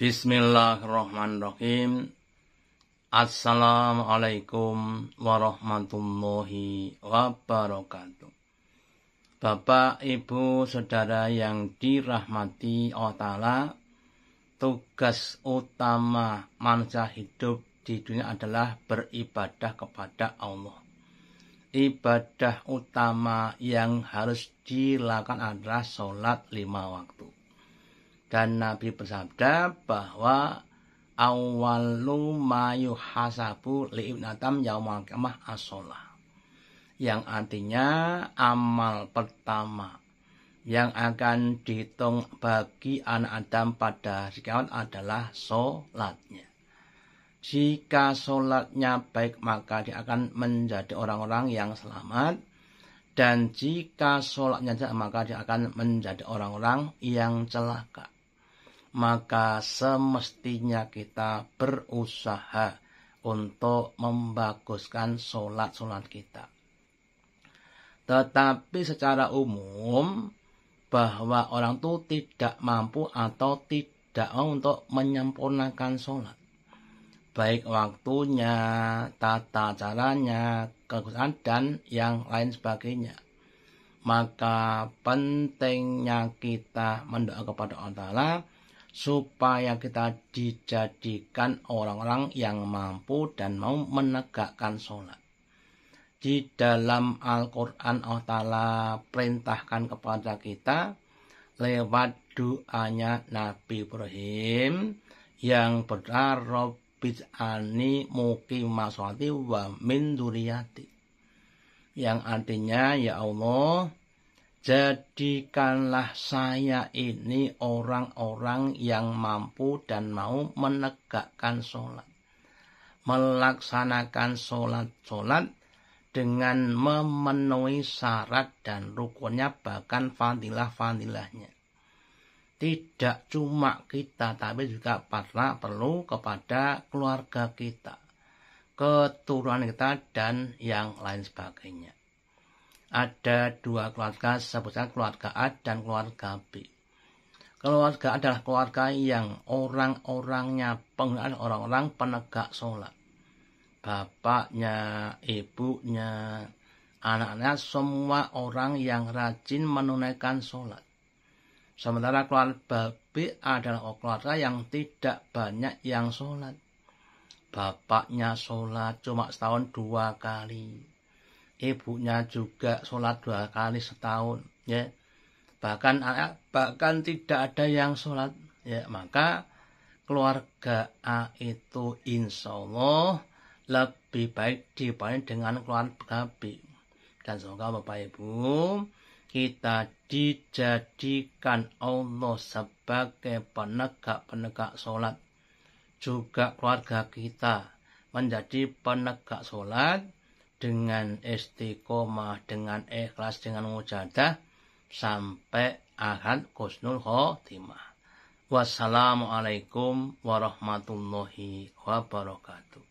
Bismillahirrahmanirrahim. Assalamualaikum warahmatullahi wabarakatuh. Bapak, Ibu, Saudara yang dirahmati Allah Ta'ala, tugas utama manusia hidup di dunia adalah beribadah kepada Allah. Ibadah utama yang harus dilakukan adalah sholat lima waktu dan Nabi bersabda bahwa awalu mayu hasabu li'ibnatam yaumal qiyamah asolah. Yang artinya amal pertama yang akan dihitung bagi anak Adam pada hari kiamat adalah sholatnya. Jika sholatnya baik maka dia akan menjadi orang-orang yang selamat. Dan jika sholatnya jahat maka dia akan menjadi orang-orang yang celaka maka semestinya kita berusaha untuk membaguskan sholat-sholat kita. Tetapi secara umum, bahwa orang itu tidak mampu atau tidak mau untuk menyempurnakan sholat. Baik waktunya, tata caranya, kegusan, dan yang lain sebagainya. Maka pentingnya kita mendoa kepada Allah Ta'ala supaya kita dijadikan orang-orang yang mampu dan mau menegakkan sholat. Di dalam Al-Quran Allah Ta'ala perintahkan kepada kita lewat doanya Nabi Ibrahim yang berdoa ani muki maswati wa min duriyati. Yang artinya ya Allah Jadikanlah saya ini orang-orang yang mampu dan mau menegakkan sholat. Melaksanakan sholat-sholat dengan memenuhi syarat dan rukunnya bahkan fadilah-fadilahnya. Tidak cuma kita tapi juga para perlu kepada keluarga kita, keturunan kita dan yang lain sebagainya ada dua keluarga, sebutkan keluarga A dan keluarga B. Keluarga adalah keluarga yang orang-orangnya penggunaan orang-orang penegak sholat. Bapaknya, ibunya, anak-anaknya semua orang yang rajin menunaikan sholat. Sementara keluarga B adalah keluarga yang tidak banyak yang sholat. Bapaknya sholat cuma setahun dua kali ibunya juga sholat dua kali setahun ya. Bahkan bahkan tidak ada yang sholat ya. Maka keluarga A itu insya Allah lebih baik dibanding dengan keluarga B. Dan semoga Bapak Ibu kita dijadikan Allah sebagai penegak-penegak sholat. Juga keluarga kita menjadi penegak sholat dengan istiqomah, dengan ikhlas, dengan mujadah sampai akhir kusnul khotimah. Wassalamualaikum warahmatullahi wabarakatuh.